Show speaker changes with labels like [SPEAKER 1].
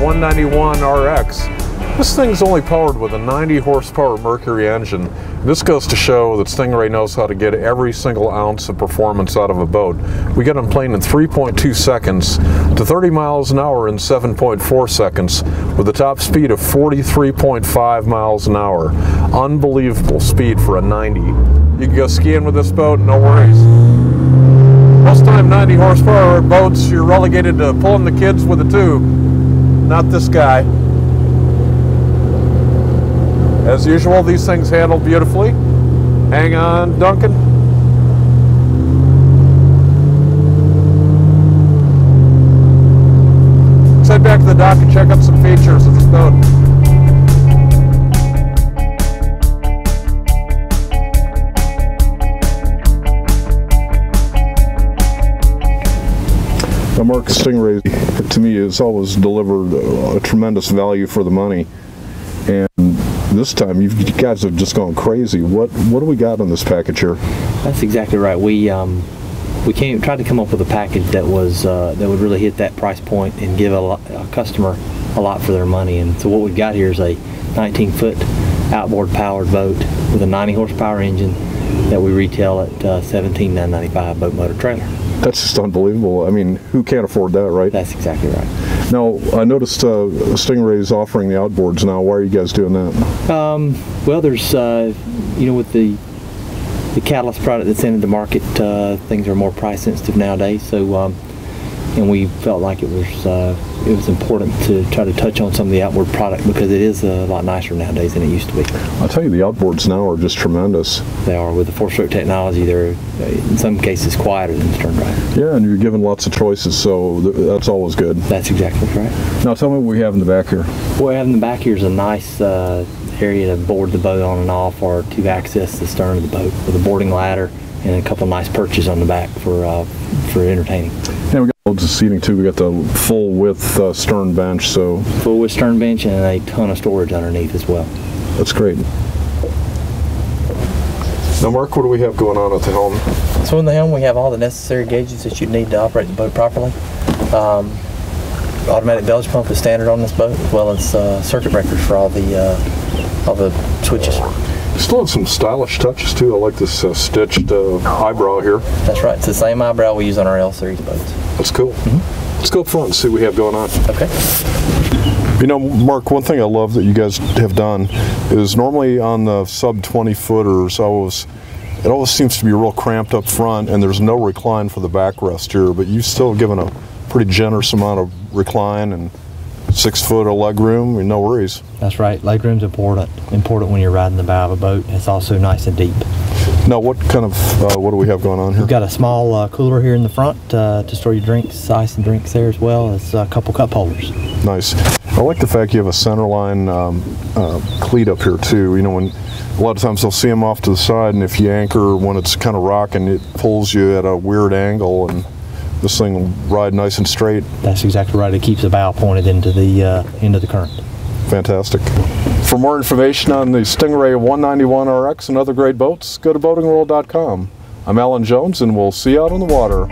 [SPEAKER 1] 191 RX. This thing's only powered with a 90 horsepower Mercury engine. This goes to show that Stingray knows how to get every single ounce of performance out of a boat. We get them planing in 3.2 seconds to 30 miles an hour in 7.4 seconds with a top speed of 43.5 miles an hour. Unbelievable speed for a 90. You can go skiing with this boat, no worries. Most time 90 horsepower boats, you're relegated to pulling the kids with a tube. Not this guy. As usual, these things handle beautifully. Hang on, Duncan. Let's head back to the dock and check out some features of this boat.
[SPEAKER 2] Now, Mark Stingray, to me, has always delivered a, tremendous value for the money. And this time, you guys have just gone crazy. What what do we got on this package here?
[SPEAKER 3] That's exactly right. We um, we came tried to come up with a package that was uh, that would really hit that price point and give a, lot, a customer a lot for their money. And so what we've got here is a 19 foot outboard powered boat with a 90 horsepower engine that we retail at uh, 17,995 boat motor trailer.
[SPEAKER 2] That's just unbelievable. I mean, who can't afford that, right?
[SPEAKER 3] That's exactly right.
[SPEAKER 2] Now, I noticed uh, Stingray is offering the outboards now. Why are you guys doing that?
[SPEAKER 3] Um, well, there's uh, you know with the the catalyst product that's entered the market, uh, things are more price sensitive nowadays. So, um, and we felt like it was uh, it was important to try to touch on some of the outboard product because it is a lot nicer nowadays than it used to be.
[SPEAKER 2] I'll tell you, the outboards now are just tremendous.
[SPEAKER 3] They are with the four-stroke technology. They're uh, in some cases quieter than the stern driver.
[SPEAKER 2] Yeah, and you're given lots of choices, so th- that's always good.
[SPEAKER 3] That's exactly right.
[SPEAKER 2] Now, tell me what we have in the back here.
[SPEAKER 3] What we have in the back here is a nice uh, area to board the boat on and off or to access the stern of the boat with a boarding ladder and a couple nice perches on the back for uh, for entertaining.
[SPEAKER 2] We got loads seating too. We got the full width uh, stern bench, so
[SPEAKER 3] Full with stern bench and a ton of storage underneath as well.
[SPEAKER 2] that's great. Now, Mark, what do we have going on at the helm?
[SPEAKER 3] So in the helm we have all the necessary gauges that you need to operate the boat properly. Um, automatic bilge pump is standard on this boat, as well as uh, circuit breakers for all the uh, all the switches.
[SPEAKER 2] Still have some stylish touches too. I like this uh, stitched uh, eyebrow here.
[SPEAKER 3] That's right. It's the same eyebrow we use on our L series boats.
[SPEAKER 2] That's cool. Let's go up front and see what we have going on.
[SPEAKER 3] Okay.
[SPEAKER 2] You know, Mark, one thing I love that you guys have done is normally on the sub 20 footers, I was, it always seems to be real cramped up front and there's no recline for the backrest here, but you've still given a pretty generous amount of recline and six foot of leg room, and no worries.
[SPEAKER 3] That's right. Leg Legroom's important. Important when you're riding the bow of a boat. It's also nice and deep.
[SPEAKER 2] Now, what kind of, uh, what do we have going on here?
[SPEAKER 3] We've got a small uh, cooler here in the front uh, to store your drinks, ice and drinks there as well as a couple cup holders.
[SPEAKER 2] Nice. I like the fact you have a centerline um, uh, cleat up here too. You know, when a lot of times they'll see them off to the side, and if you anchor when it's kind of rocking, it pulls you at a weird angle, and this thing will ride nice and straight.
[SPEAKER 3] That's exactly right. It keeps the bow pointed into the uh, into the current.
[SPEAKER 2] Fantastic. For more information on the Stingray 191 RX and other great boats, go to boatingworld.com. I'm Alan Jones, and we'll see you out on the water.